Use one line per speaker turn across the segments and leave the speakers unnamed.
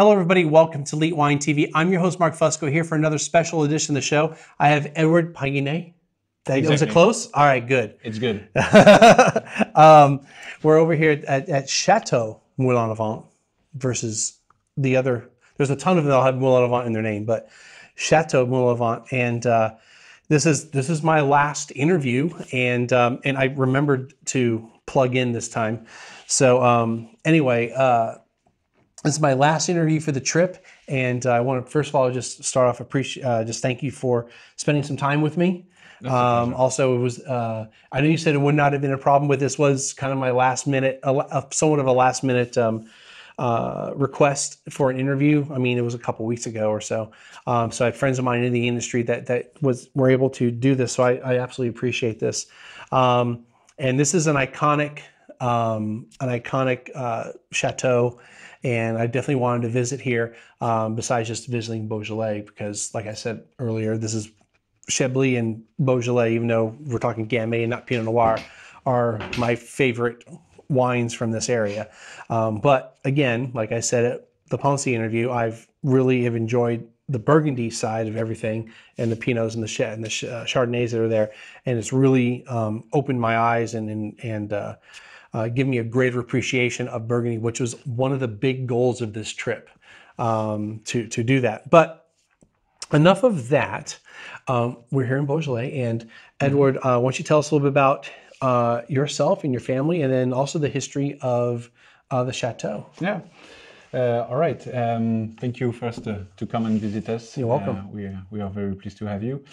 Hello, everybody. Welcome to Elite Wine TV. I'm your host, Mark Fusco, here for another special edition of the show. I have Edward Paginet. Was it close? All right, good.
It's good.
um, we're over here at, at Chateau Moulin à Vent versus the other. There's a ton of them that have Moulin à Vent in their name, but Chateau Moulin à Vent, and uh, this is this is my last interview, and um, and I remembered to plug in this time. So um, anyway, uh, this is my last interview for the trip, and uh, I want to first of all just start off appreciate uh, just thank you for spending some time with me. Um, also, it was uh, I know you said it would not have been a problem, but this was kind of my last minute, somewhat of a last minute um, uh, request for an interview. I mean, it was a couple weeks ago or so. Um, so I had friends of mine in the industry that that was were able to do this. So I, I absolutely appreciate this. Um, and this is an iconic, um, an iconic uh, chateau, and I definitely wanted to visit here. Um, besides just visiting Beaujolais, because like I said earlier, this is Chablis and Beaujolais, even though we're talking Gamay and not Pinot Noir, are my favorite wines from this area. Um, but again, like I said at the Ponce interview, I've really have enjoyed the Burgundy side of everything and the Pinots and the, Ch- and the Ch- uh, Chardonnays that are there, and it's really um, opened my eyes and and, and uh, uh, given me a greater appreciation of Burgundy, which was one of the big goals of this trip um, to to do that. But enough of that. Um, we're here in Beaujolais, and Edward, uh, why don't you tell us a little bit about uh, yourself and your family, and then also the history of uh, the chateau.
Yeah. Uh, all right. Um, thank you first uh, to come and visit us.
You're welcome.
Uh, we, we are very pleased to have you.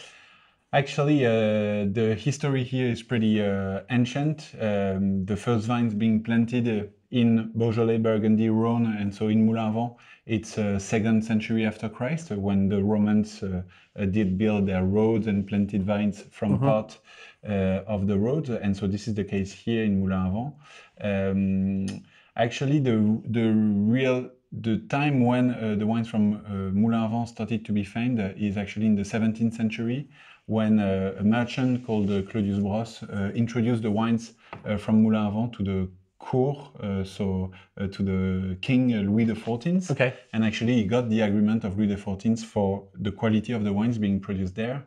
Actually, uh, the history here is pretty uh, ancient. Um, the first vines being planted uh, in Beaujolais, Burgundy, Rhône, and so in Moulin Vent, it's uh, second century after Christ, when the Romans uh, did build their roads and planted vines from part uh, of the roads. And so this is the case here in Moulin Vent. Um, actually, the the real the time when uh, the wines from uh, Moulin Vent started to be found is actually in the 17th century, when uh, a merchant called uh, Claudius Brosse uh, introduced the wines from Moulin Vent to the court, uh, so uh, to the King uh, Louis XIV.
Okay.
And actually, he got the agreement of Louis XIV for the quality of the wines being produced there.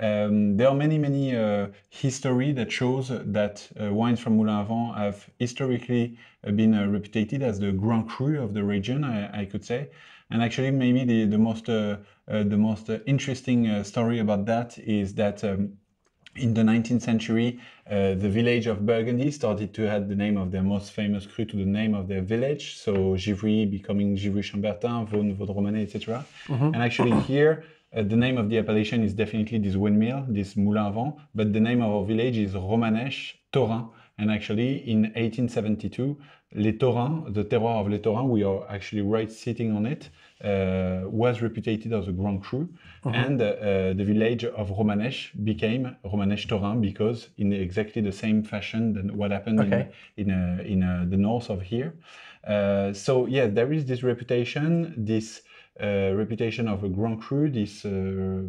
Um, there are many, many uh, history that shows that uh, wines from Moulin Vent have historically been reputed as the Grand Cru of the region, I, I could say. And actually, maybe the, the most the most uh, interesting uh, story about that is that um, in the 19th century, uh, the village of Burgundy started to add the name of their most famous cru to the name of their village. So Gevrey becoming Gevrey-Chambertin, Vosne, Vosne-Romanée, etc. And actually here, uh, the name of the appellation is definitely this windmill, this Moulin Vent, but the name of our village is Romanèche Thorins. And actually, in 1872, Les Thorins, the terroir of Les Thorins, we are actually right sitting on it, uh, was reputed as a Grand Cru. And uh, uh, the village of Romanèche became Romanèche Thorins because in exactly the same fashion than what happened
Okay.
in, in, uh, in uh, the north of here. Uh, so, yeah, there is this reputation, this uh, reputation of a Grand Cru, this uh,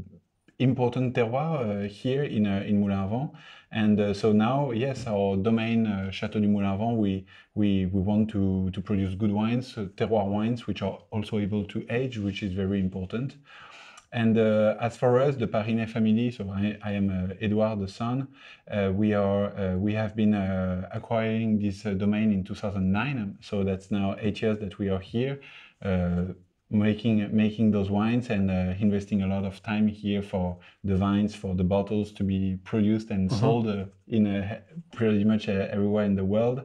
important terroir uh, here in uh, in Moulin Vent. And uh, so now, yes, our domain Château du Moulin Vent, we we we want to to produce good wines, terroir wines, which are also able to age, which is very important. And uh, as for us, the Parinet family, so I, I am uh, Edouard the son. Uh, we are we have been acquiring this domain in 2009. So that's now eight years that we are here, making making those wines and uh, investing a lot of time here for the vines, for the bottles to be produced and sold uh, in uh, pretty much uh, everywhere in the world.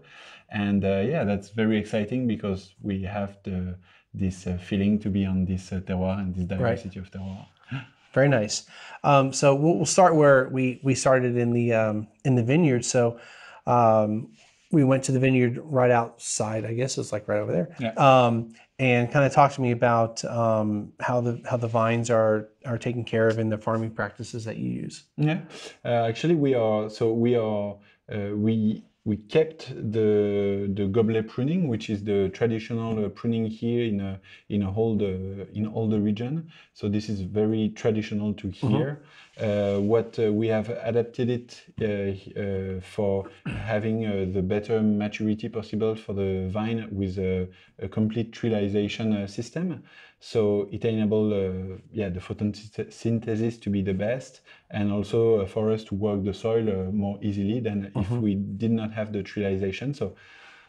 And uh, yeah, that's very exciting because we have the this uh, feeling to be on this uh, terroir and this diversity of terroir.
Very nice. Um, so we'll, we'll start where we we started in the um, in the vineyard. So um, we went to the vineyard right outside. I guess it's like right over there.
Yeah.
Um, and kind of talk to me about um, how the how the vines are are taken care of in the farming practices that you use.
Yeah, uh, actually, we are so we are uh, we we kept the the goblet pruning, which is the traditional uh, pruning here in a, in a whole the in all the region. So this is very traditional to here. Uh, what uh, we have adapted it uh, uh, for having uh, the better maturity possible for the vine with a, a complete trilization uh, system. So it enabled uh, yeah the photosynthesis to be the best, and also uh, for us to work the soil uh, more easily than if we did not have the trilization. So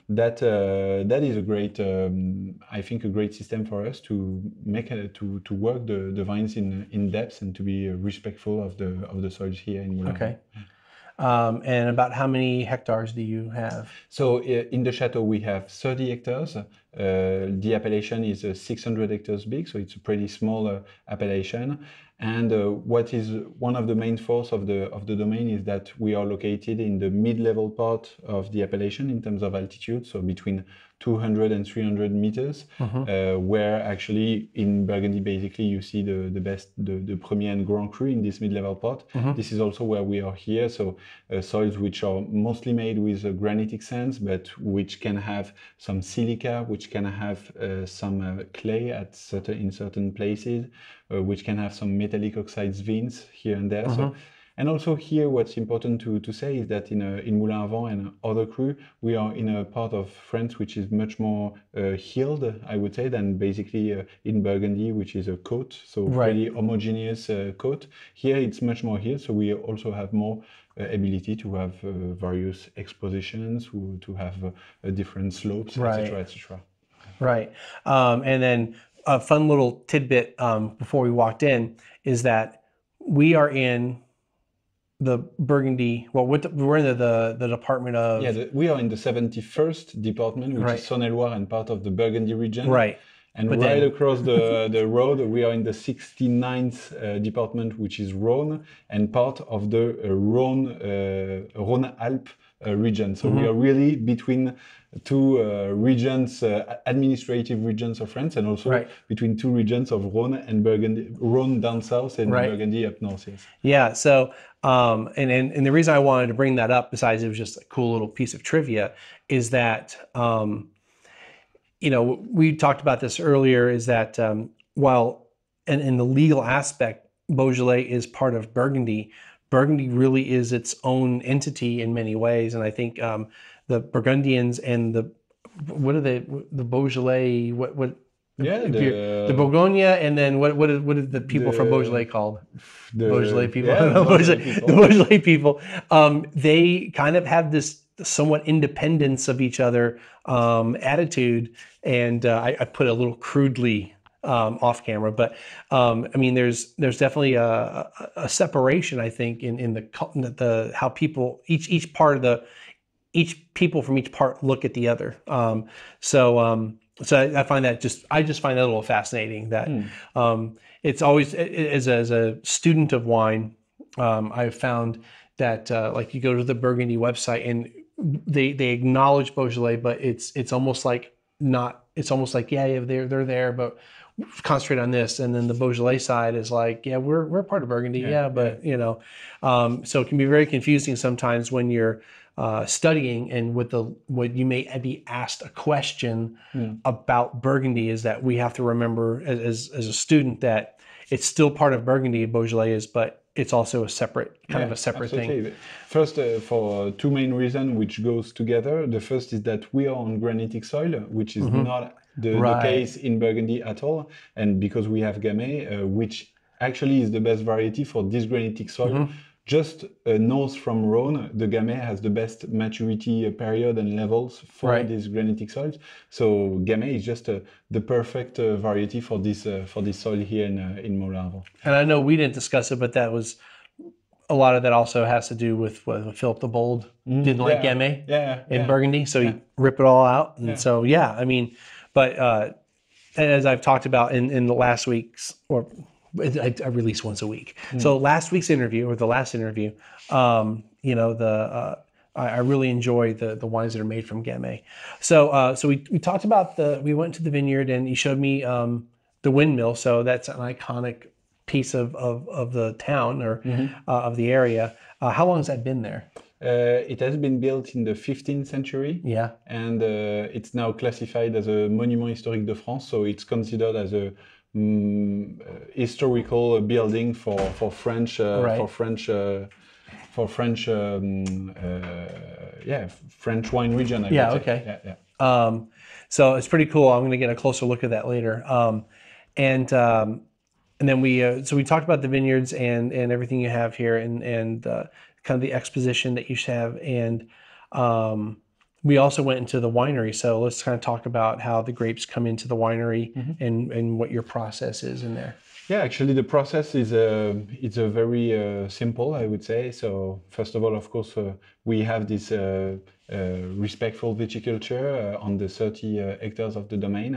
that uh, that is a great um, I think a great system for us to make a, to to work the, the vines in in depth and to be uh, respectful of the of the soils here in Moulin.
Okay. Um, and about how many hectares do you have?
So in the chateau we have 30 hectares. Uh, the appellation is uh, 600 hectares big, so it's a pretty small uh, appellation. And uh, what is one of the main force of the of the domain is that we are located in the mid-level part of the appellation in terms of altitude, so between 200 and 300 meters, uh, where actually in Burgundy basically you see the the best the, the Premier and Grand Cru in this mid-level part. This is also where we are here, so uh, soils which are mostly made with uh, granitic sands, but which can have some silica, which can have uh, some uh, clay at certain in certain places, uh, which can have some metallic oxides veins here and there. So and also here, what's important to, to say is that in, uh, in Moulin à Vent and other cru, we are in a part of France which is much more uh, hilled, I would say, than basically uh, in Burgundy, which is a coat, so
Right.
pretty homogeneous uh, coat. Here it's much more hilled, so we also have more uh, ability to have uh, various expositions, to, to have different slopes,
Right.
etc., etc.
Right. Um, and then a fun little tidbit um, before we walked in is that we are in the Burgundy. Well, what we're in the, the the department of
Yeah, the, we are in the 71st department, which
Right.
is Saône-et-Loire and part of the Burgundy region.
right.
And
But
right
then-
across the, the road, we are in the 69th uh, department, which is Rhône, and part of the uh, Rhône, uh, Rhône-Alpes uh, region. So
Mm-hmm.
we are really between two uh, regions, uh, administrative regions of France, and also
Right.
between two regions of Rhône and Burgundy, Rhône down south and
Right.
Burgundy up north. Yes.
Yeah. So, um, and, and and the reason I wanted to bring that up, besides it was just a cool little piece of trivia, is that um, you know we talked about this earlier. Is that um, while in, in the legal aspect, Beaujolais is part of Burgundy. Burgundy really is its own entity in many ways, and I think um, the Burgundians and the what are they the Beaujolais what what
Yeah, the-
the Bourgogne and then what what is, what is the people from Beaujolais called?
The
Beaujolais people,
Yeah,
No,
Beaujolais people.
the Beaujolais people, um, they kind of have this somewhat independence of each other um, attitude, and uh, I, I put it a little crudely um, off camera, but um, I mean, there's there's definitely a, a, a separation, I think, in in the cul- the how people each each part of the each people from each part look at the other. Um, so um, so I, I find that just I just find that a little fascinating. That um, it's always as a, as a student of wine, um, I've found that uh, like you go to the Burgundy website and they they acknowledge Beaujolais, but it's it's almost like not. It's almost like yeah, yeah they're they're there, but concentrate on this. And then the Beaujolais side is like yeah, we're we're part of Burgundy, yeah, but you know, um, so it can be very confusing sometimes when you're uh, studying and with the what you may be asked a question about Burgundy is that we have to remember as, as, as a student that it's still part of Burgundy, Beaujolais is, but it's also a separate kind of a separate thing.
First, uh, for two main reasons which goes together. The first is that we are on granitic soil, which is not the, the
Mm-hmm.
Case in Burgundy at all, and because we have Gamay, uh, which actually is the best variety for this granitic soil.
Mm-hmm.
Just uh, north from Rhône, the Gamay has the best maturity uh, period and levels for
Right.
these granitic soils. So Gamay is just uh, the perfect uh, variety for this uh, for this soil here in uh, in Moulin.
And I know we didn't discuss it, but that was a lot of that also has to do with what Philip the Bold didn't like
Mm-hmm. Yeah.
Gamay
Yeah,
in
yeah.
Burgundy, so he rip it all out. And so yeah, I mean, but uh, as I've talked about in in the last week's or I, I release once a week. So last week's interview or the last interview, um, you know, the uh, I, I really enjoy the the wines that are made from Gamay. So uh, so we, we talked about the we went to the vineyard and he showed me um, the windmill. So that's an iconic piece of of, of the town or uh, of the area. Uh, how long has that been there?
Uh, it has been built in the 15th century.
Yeah.
and uh, it's now classified as a monument historique de France. So it's considered as a uh, historical building for for French uh,
Right.
for French uh, for French um, uh, yeah French wine region. I
Yeah, okay.
Yeah, yeah.
Um, so it's pretty cool. I'm going to get a closer look at that later. Um, and um, and then we uh, so we talked about the vineyards and and everything you have here and and uh, kind of the exposition that you have and um, we also went into the winery. So let's kind of talk about how the grapes come into the winery and and what your process is in there.
Yeah, actually, the process is a it's a very uh, simple, I would say. So first of all, of course, uh, we have this uh, uh, respectful viticulture uh, on the 30 uh, hectares of the domain.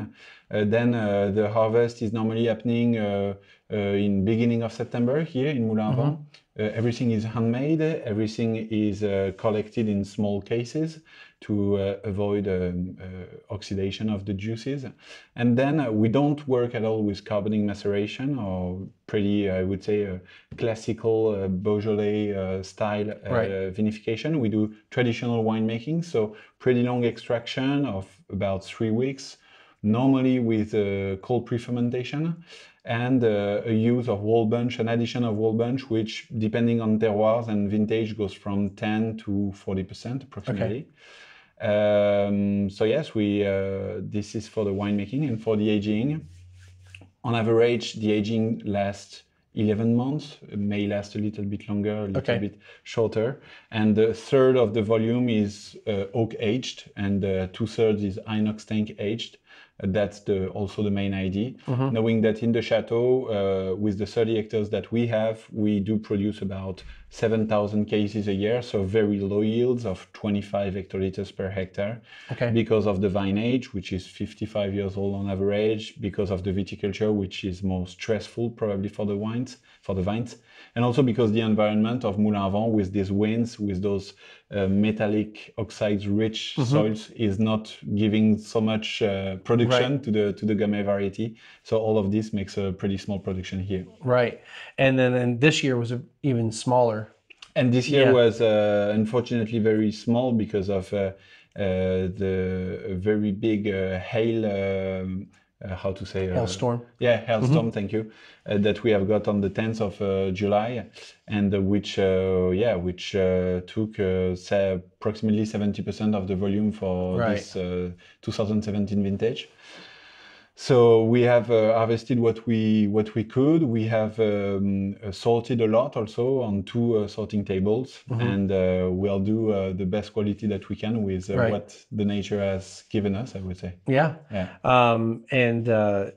Uh, then uh, the harvest is normally happening uh, uh, in beginning of September here in Moulin à Vent. Uh, everything is handmade. Everything is uh, collected in small cases to uh, avoid um, uh, oxidation of the juices. And then uh, we don't work at all with carbonic maceration or pretty, I would say, uh, classical uh, Beaujolais uh, style uh,
Right.
vinification. We do traditional winemaking, so pretty long extraction of about three weeks, normally with uh, cold pre-fermentation and uh, a use of whole bunch, an addition of whole bunch, which depending on terroirs and vintage goes from 10 to 40% approximately. Um, so yes, we uh, this is for the winemaking and for the aging. On average, the aging lasts 11 months. It may last a little bit longer, a little
Okay.
bit shorter. And a third of the volume is uh, oak aged, and uh, two thirds is inox tank aged. Uh, that's the also the main idea. Knowing that in the chateau, uh, with the 30 hectares that we have, we do produce about 7,000 cases a year, so very low yields of 25 hectoliters per hectare
Okay.
because of the vine age, which is 55 years old on average, because of the viticulture, which is more stressful probably for the wines, for the vines, and also because the environment of Moulin Vent with these winds, with those uh, metallic oxides-rich
Mm-hmm.
soils, is not giving so much uh, production to the to the Gamay variety. So all of this makes a pretty small production here.
Right. And then and this year was even smaller.
And this year
Yeah.
was uh, unfortunately very small because of uh, uh, the very big uh, hail. Um, uh, how to say? Uh,
Hailstorm.
Yeah, hailstorm. Thank you. Uh, that we have got on the 10th of uh, July, and uh, which, uh, yeah, which uh, took uh, approximately 70% of the volume for
Right.
this uh, 2017 vintage. So we have uh, harvested what we what we could. We have um, uh, sorted a lot also on two uh, sorting tables, and uh, we'll do uh, the best quality that we can with uh,
Right.
what the nature has given us. I would say.
Yeah.
Yeah.
Um, and uh,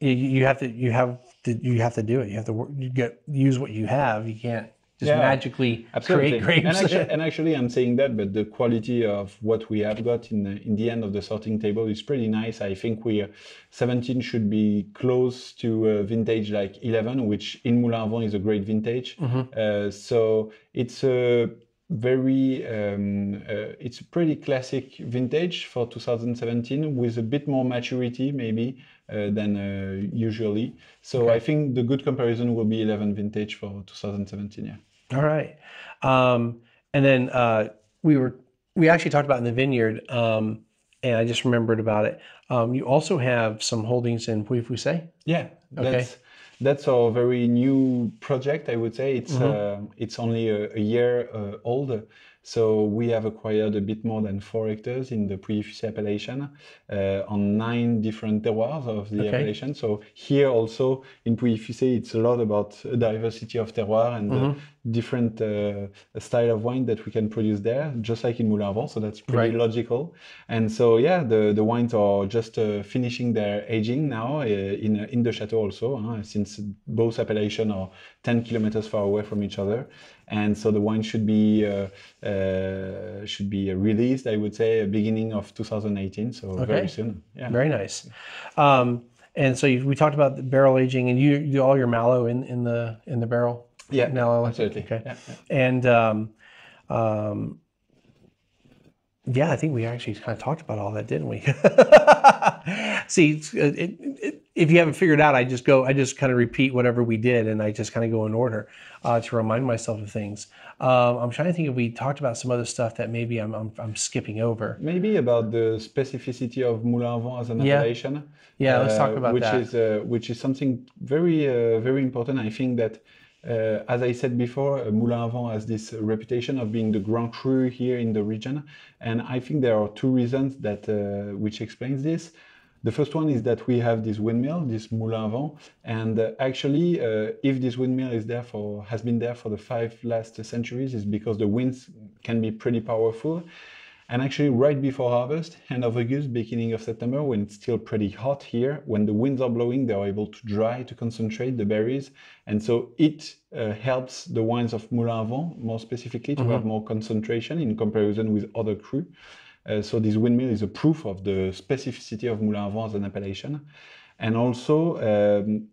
you, you have to you have to you have to do it. You have to work, you get use what you have. You can't just
Yeah,
magically
Absolutely.
create grapes.
And actually, and actually, I'm saying that, but the quality of what we have got in the, in the end of the sorting table is pretty nice. I think we uh, 17 should be close to a vintage like 11, which in Moulin Vent is a great vintage. Uh, so it's a very um, uh, it's a pretty classic vintage for 2017 with a bit more maturity maybe uh, than uh, usually. So I think the good comparison will be 11 vintage for 2017. Yeah.
All right. Um, and then uh, we were we actually talked about in the vineyard, um, and I just remembered about it. Um, you also have some holdings in Pouilly-Fuissé.
Yeah, that's that's our very new project. I would say it's uh, it's only a, a year uh, old. So we have acquired a bit more than four hectares in the Pouilly-Fuissé appellation uh, on nine different terroirs of the
Okay.
appellation. So here also in Pouilly-Fuissé, it's a lot about diversity of terroir and the different uh, style of wine that we can produce there, just like in Moulin Vent. So that's pretty
Right.
logical. And so yeah, the, the wines are just uh, finishing their aging now uh, in in the chateau also, uh, since both appellations are 10 kilometers far away from each other. And so the wine should be uh, uh, should be released, I would say, beginning of 2018. So
Okay.
very soon. Yeah.
Very nice. Um, And so you, we talked about the barrel aging, and you do all your malo in, in the in the barrel.
Yeah,
Malo,
absolutely.
Okay.
Yeah, yeah.
And um, um, yeah, I think we actually kind of talked about all that, didn't we? See, it, it, it, if you haven't figured out, I just go, I just kind of repeat whatever we did, and I just kind of go in order uh, to remind myself of things. Um, I'm trying to think if we talked about some other stuff that maybe I'm, I'm, I'm skipping over.
Maybe about the specificity of Moulin Vent as an
Yeah.
appellation.
Yeah, let's talk
uh,
about
which
that.
is uh, which is something very uh, very important. I think that. Uh, as I said before, uh, Moulin à Vent has this reputation of being the Grand Cru here in the region, and I think there are two reasons that uh, which explains this. The first one is that we have this windmill, this Moulin à Vent, and uh, actually, uh, if this windmill is there for has been there for the five last centuries, is because the winds can be pretty powerful. And actually, right before harvest, end of August, beginning of September, when it's still pretty hot here, when the winds are blowing, they're able to dry to concentrate the berries. And so it uh, helps the wines of Moulin Vent, more specifically, to have more concentration in comparison with other cru. Uh, so this windmill is a proof of the specificity of Moulin Vent as an appellation. And also, um,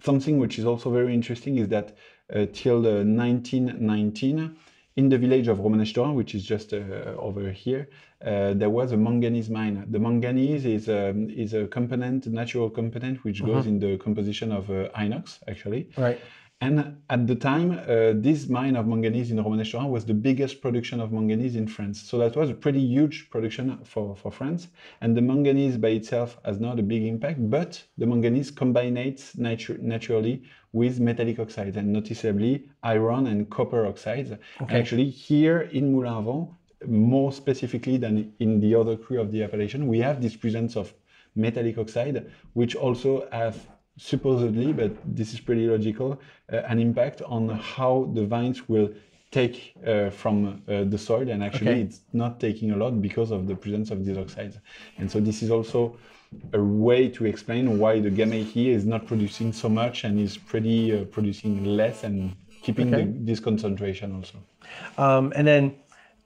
something which is also very interesting is that uh, till uh, 1919, in the village of Romanèche-Thorins, which is just uh, over here, uh, there was a manganese mine. The manganese is, um, is a component, a natural component, which goes in the composition of uh, inox, actually.
Right.
And at the time, uh, this mine of manganese in Romanèche-Thorins was the biggest production of manganese in France. So that was a pretty huge production for, for France. And the manganese by itself has not a big impact, but the manganese combines natu- naturally with metallic oxides and noticeably iron and copper oxides. And actually, here in Moulin-Vent, more specifically than in the other cru of the appellation, we have this presence of metallic oxide, which also have supposedly, but this is pretty logical, uh, an impact on how the vines will take uh, from uh, the soil. And actually,
Okay.
it's not taking a lot because of the presence of these oxides. And so, this is also a way to explain why the Gamay here is not producing so much and is pretty uh, producing less and keeping
Okay.
the, this concentration also.
Um, and then,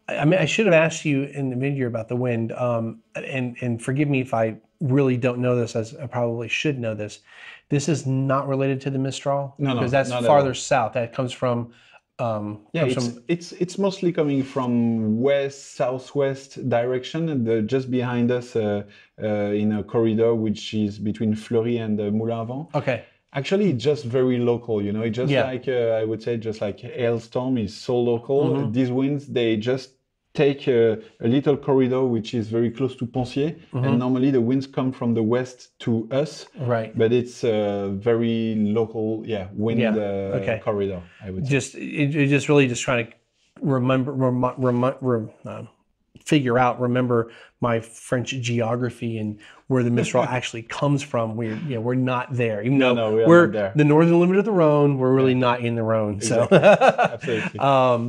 I I mean, I should have asked you in the mid year about the wind. Um, and and forgive me if I really don't know this, as I probably should know this. This is not related to the Mistral
No, no,
because that's farther south. That comes from. Um,
Yeah, it's,
from
it's it's mostly coming from west southwest direction, and the, just behind us uh, uh, in a corridor which is between Fleurie and uh, Moulin Vent.
okay.
Actually, it's just very local, you know. It's just
Yeah.
like uh, I would say, just like hailstorm is so local.
Mm-hmm.
These winds they just take a, a little corridor which is very close to Poncié,
Mm-hmm.
and normally the winds come from the west to us.
Right.
But it's a very local, yeah, wind
Yeah,
uh,
okay.
corridor. I would say.
Just it, it just really just trying to remember rem, rem, rem, uh, figure out remember my French geography and where the Mistral actually comes from. We're you know, we're not there. Even though
no, we are
we're
not there.
the northern limit of the Rhone, we're really not in the Rhone. So.
Absolutely.
Um,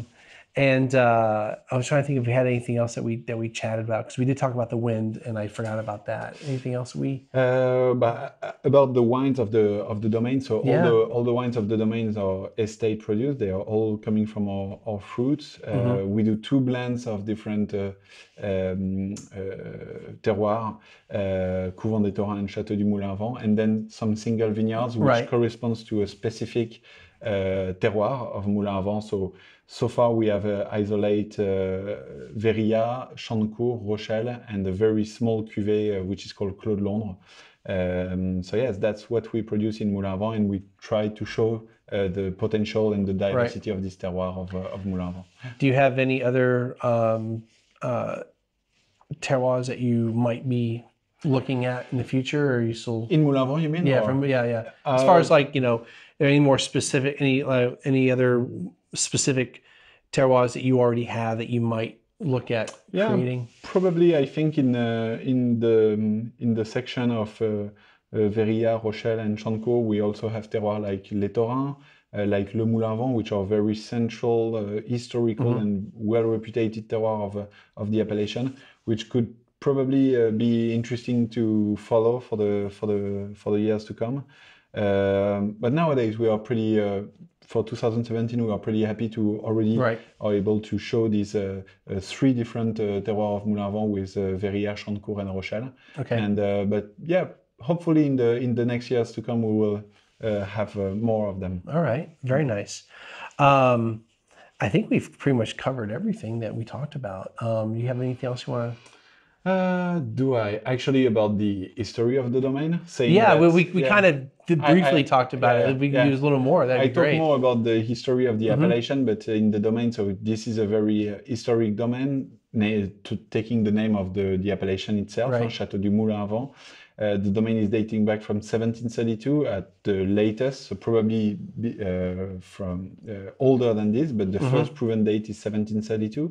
and uh, I was trying to think if we had anything else that we that we chatted about because we did talk about the wind, and I forgot about that. Anything else we?
Uh, but uh, about the wines of the of the domain, so
Yeah.
all the all the wines of the domains are estate produced. They are all coming from our, our fruits. Uh,
Mm-hmm.
We do two blends of different uh, um, uh, terroirs, uh, Couvent des Thorins and Château du Moulin Vent, and then some single vineyards, which
Right.
corresponds to a specific terroir of Moulin à Vent. So so far we have uh, isolate uh, Vérillats, Chandecourt, Rochelle, and a very small cuvée uh, which is called Clos de Londres. Um, so yes, that's what we produce in Moulin à Vent, and we try to show uh, the potential and the diversity of this terroir of, uh, of Moulin à Vent.
Do you have any other um, uh, terroirs that you might be looking at in the future, or are you still?
In Moulin à Vent, you mean?
Yeah,
or-
from yeah, yeah. As far as like you know, are any more specific, any uh, any other specific terroirs that you already have that you might look at
Yeah.
creating?
Probably, I think in uh, in the um, in the section of uh, uh, Vérillats, Rochelle, and Champ de Cour, we also have terroirs like Les Thorins, uh, like Le Moulin Vent, which are very central, uh, historical, and well reputed terroir of uh, of the appellation, which could probably uh, be interesting to follow for the for the for the years to come. Um, but nowadays, we are pretty. Uh, for 2017, we are pretty happy to already
Right.
are able to show these uh, uh, three different uh, terroirs of Moulin Vent with uh, Verrières, Champ de Cour, and Rochelle.
Okay.
And uh, but yeah, hopefully in the in the next years to come we will uh, have uh, more of them.
All right, very nice. Um, I think we've pretty much covered everything that we talked about. Um, you have anything else you want to?
Uh, do I actually about the history of the domain? Saying
Yeah,
that-
we, we, we
yeah.
kind of did briefly
I-
talked about
yeah,
it. If we could
yeah.
use a little more, that'd
I
be
talk
great.
more about the history of the appellation, but in the domain. So this is a very uh, historic domain, na- to taking the name of the, the appellation itself,
Right.
Château du Moulin à Vent. Uh, the domain is dating back from 1732 at the latest, so probably be, uh, from uh, older than this, but the first proven date is 1732.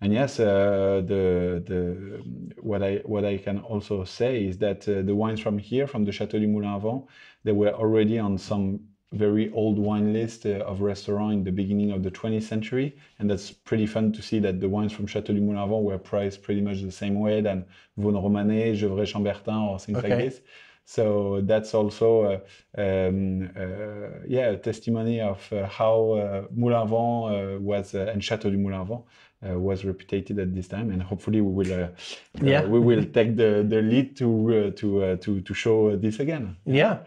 And yes, uh, the the what I what I can also say is that uh, the wines from here, from the Château du Moulin à Vent, they were already on some very old wine list uh, of restaurants in the beginning of the 20th century, and that's pretty fun to see that the wines from Château du Moulin were priced pretty much the same way than Vosne Romanée, Gevrey Chambertin, or things like this. So that's also, uh, um, uh, yeah, a testimony of uh, how uh, Moulin uh, was uh, and Château du Moulin was reputed at this time, and hopefully we will, uh,
Yeah.
uh, we will take the, the lead to uh, to uh, to to show this again.
Yeah.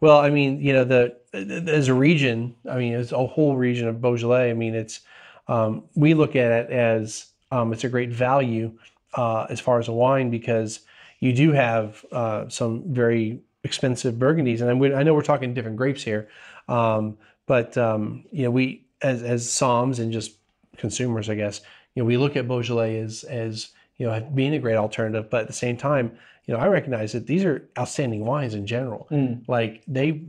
Well, I mean, you know, the as a region, I mean, as a whole region of Beaujolais, I mean, it's um, we look at it as um, it's a great value uh, as far as a wine because you do have uh, some very expensive Burgundies, and I, I know we're talking different grapes here, um, but um, you know, we as as somms and just consumers, I guess, you know, we look at Beaujolais as as you know being a great alternative, but at the same time, you know, I recognize that these are outstanding wines in general. Like they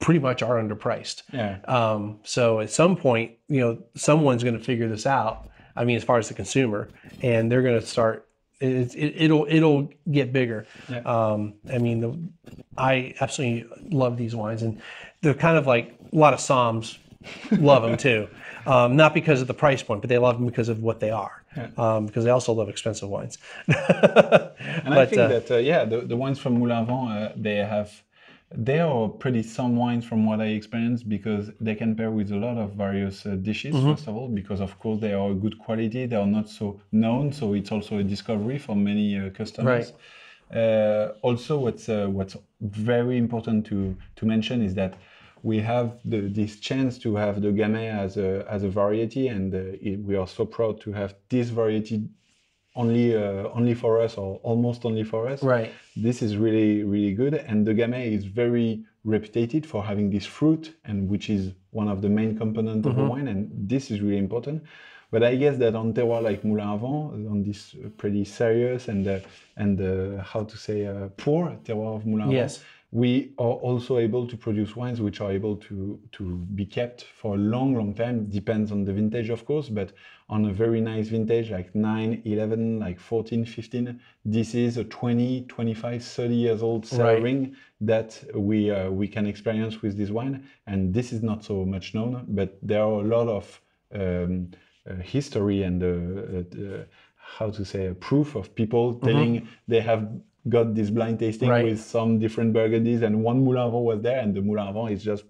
pretty much are underpriced.
Yeah.
Um, so at some point, you know, someone's going to figure this out. I mean, as far as the consumer, and they're going to start. It, it, it'll it'll get bigger.
Yeah.
Um, I mean, the, I absolutely love these wines, and they're kind of like a lot of somms love them too. Um, not because of the price point, but they love them because of what they are. Um, because they also love expensive wines.
And I
But,
think
uh,
that uh, yeah, the, the wines from Moulin Vent, uh, they have they are pretty some wines from what I experienced because they can pair with a lot of various uh, dishes.
Mm-hmm.
First of all, because of course they are good quality, they are not so known, so it's also a discovery for many uh, customers. Uh, also, what's uh, what's very important to to mention is that we have the, this chance to have the Gamay as a as a variety, and uh, it, we are so proud to have this variety only uh, only for us or almost only for us.
Right.
This is really really good, and the Gamay is very reputed for having this fruit, and which is one of the main components of the wine, and this is really important. But I guess that on terroir like Moulin à Vent, on this uh, pretty serious and uh, and uh, how to say uh, poor terroir of Moulin Vent,
Yes.
We are also able to produce wines which are able to to be kept for a long long time. Depends on the vintage of course but on a very nice vintage like 9 11 like 14 15 this is a 20 25 30 years old
Right.
ring that we uh, we can experience with this wine. And this is not so much known but there are a lot of um, uh, history and uh, uh, uh, how to say a proof of people telling they have got this blind tasting.
Right.
with some different burgundies and one moulin à vent was there and the moulin à vent is just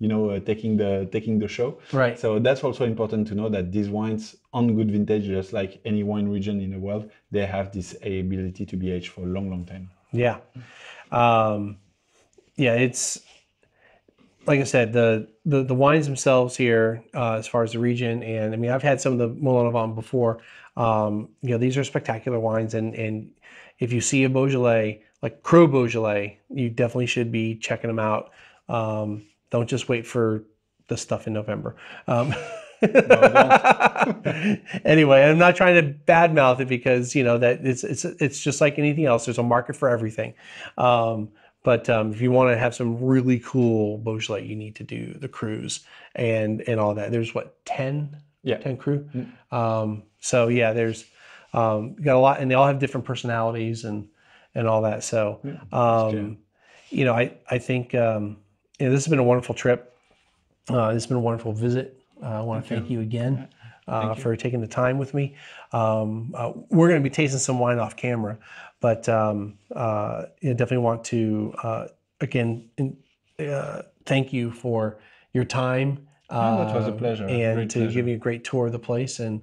you know uh, taking the taking the show
Right.
so that's also important to know that these wines on good vintage just like any wine region in the world they have this ability to be aged for a long long time
Yeah. Um, yeah, it's like I said, the the, the wines themselves here, uh, as far as the region, and I mean, I've had some of the Moulin à Vent before. Um, you know, these are spectacular wines, and and if you see a Beaujolais like Cru Beaujolais, you definitely should be checking them out. Um, don't just wait for the stuff in November. Um, anyway, I'm not trying to badmouth it because you know that it's it's it's just like anything else. There's a market for everything. Um, but um, if you want to have some really cool Beaujolais, you need to do the crus and and all that. There's what 10,
Yeah.
10 cru. Um, so yeah, there's um, you got a lot, and they all have different personalities and and all that. So um, you know, I I think um, you know, this has been a wonderful trip. Uh, this has been a wonderful visit. Uh, I want to thank you again uh, for taking the time with me. Um, uh, we're going to be tasting some wine off camera, but um, uh, you definitely want to uh, again in, uh, thank you for your time.
that was a
uh,
pleasure.
and
Great
to
pleasure.
give me a great tour of the place. And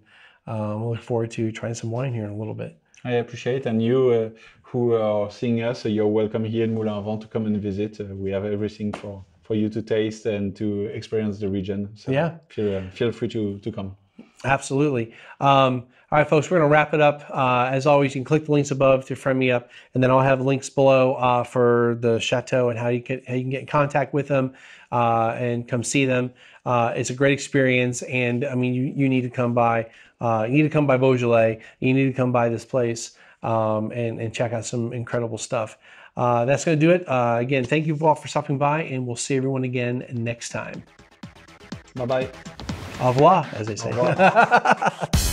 um, we look forward to trying some wine here in a little bit.
I appreciate, and you uh, who are seeing us, uh, you're welcome here in Moulin à Vent to come and visit. Uh, we have everything for, for you to taste and to experience the region. So
Yeah.
feel uh, feel free to to come.
Absolutely. Um, all right, folks, we're going to wrap it up. Uh, as always, you can click the links above to friend me up, and then I'll have links below uh, for the chateau and how you can how you can get in contact with them uh, and come see them. Uh, it's a great experience, and I mean, you, you need to come by. Uh, you need to come by Beaujolais. You need to come by this place um, and and check out some incredible stuff. Uh, that's going to do it. Uh, again, thank you all for stopping by, and we'll see everyone again next time.
Bye bye.
Au revoir, as they say.